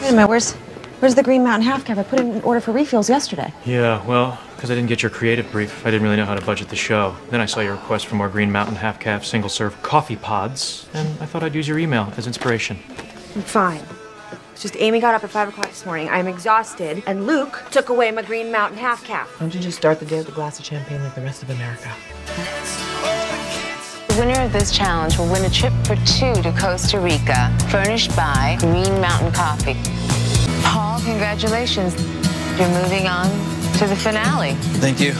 Wait a minute, where's, where's the Green Mountain Half-Caff? I put in an order for refills yesterday. Yeah, well, because I didn't get your creative brief, I didn't really know how to budget the show. Then I saw your request for more Green Mountain Half-Caff single serve coffee pods, and I thought I'd use your email as inspiration. I'm fine. It's just Amy got up at 5 o'clock this morning. I'm exhausted, and Luke took away my Green Mountain Half-Caff. Why don't you just start the day with a glass of champagne like the rest of America? The winner of this challenge will win a trip for two to Costa Rica, furnished by Green Mountain Coffee. Paul, congratulations. You're moving on to the finale. Thank you.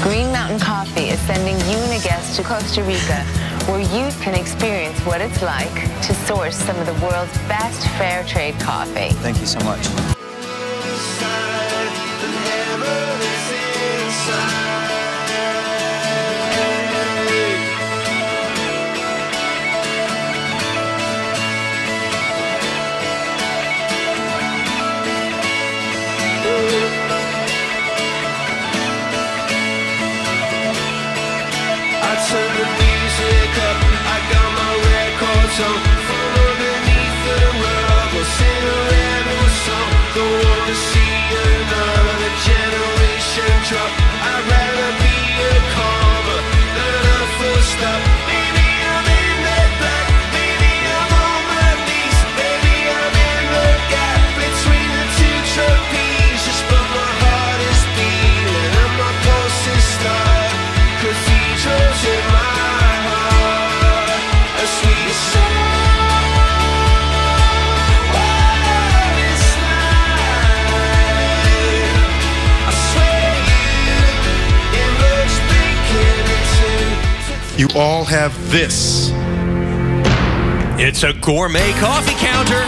Green Mountain Coffee is sending you and a guest to Costa Rica, where you can experience what it's like to source some of the world's best fair trade coffee. Thank you so much. Records You all have this. It's a gourmet coffee counter.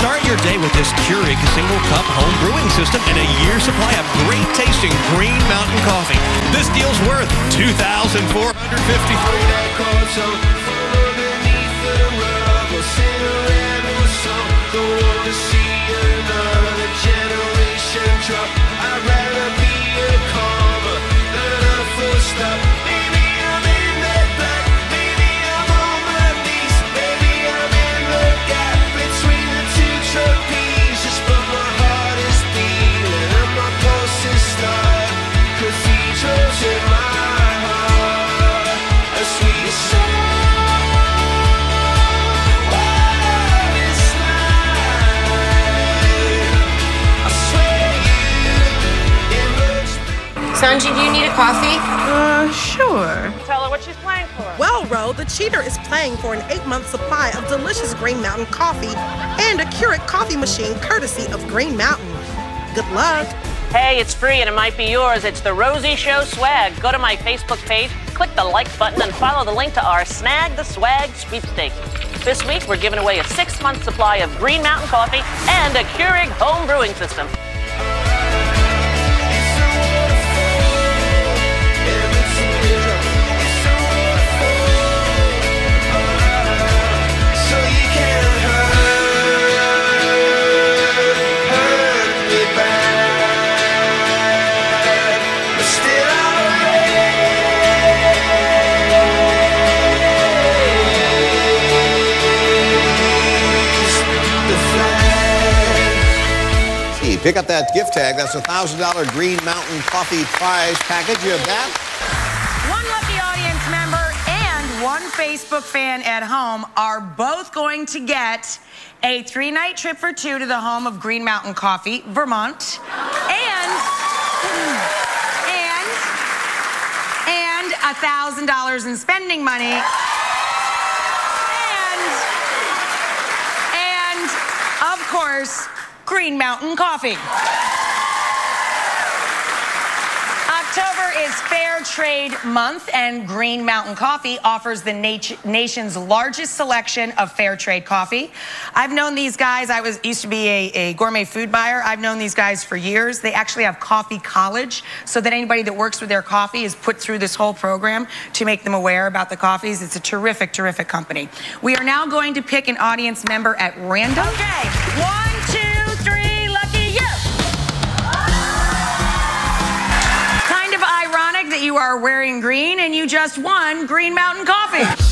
Start your day with this Keurig single cup home brewing system and a year's supply of great tasting Green Mountain coffee. This deal's worth $2,453. Sanji, do you need a coffee? Uh, sure. Tell her what she's playing for. Well, Ro, the cheater is playing for an eight month supply of delicious Green Mountain coffee and a Keurig coffee machine courtesy of Green Mountain. Good luck. Hey, it's free and it might be yours. It's the Rosie Show swag. Go to my Facebook page, click the like button, and follow the link to our Snag the Swag sweepstakes. This week, we're giving away a six month supply of Green Mountain coffee and a Keurig home brewing system. Pick up that gift tag. That's a $1,000 Green Mountain Coffee Prize package. You have that? One lucky audience member and one Facebook fan at home are both going to get a three night trip for two to the home of Green Mountain Coffee, Vermont. And, and, and a thousand dollars in spending money. And, and, of course, Green Mountain Coffee. October is Fair Trade Month, and Green Mountain Coffee offers the nat- nation's largest selection of fair trade coffee. I've known these guys. I was used to be a, a gourmet food buyer. I've known these guys for years. They actually have coffee college, so that anybody that works with their coffee is put through this whole program to make them aware about the coffees. It's a terrific, terrific company. We are now going to pick an audience member at random. Okay, one, are wearing green and you just won Green Mountain Coffee.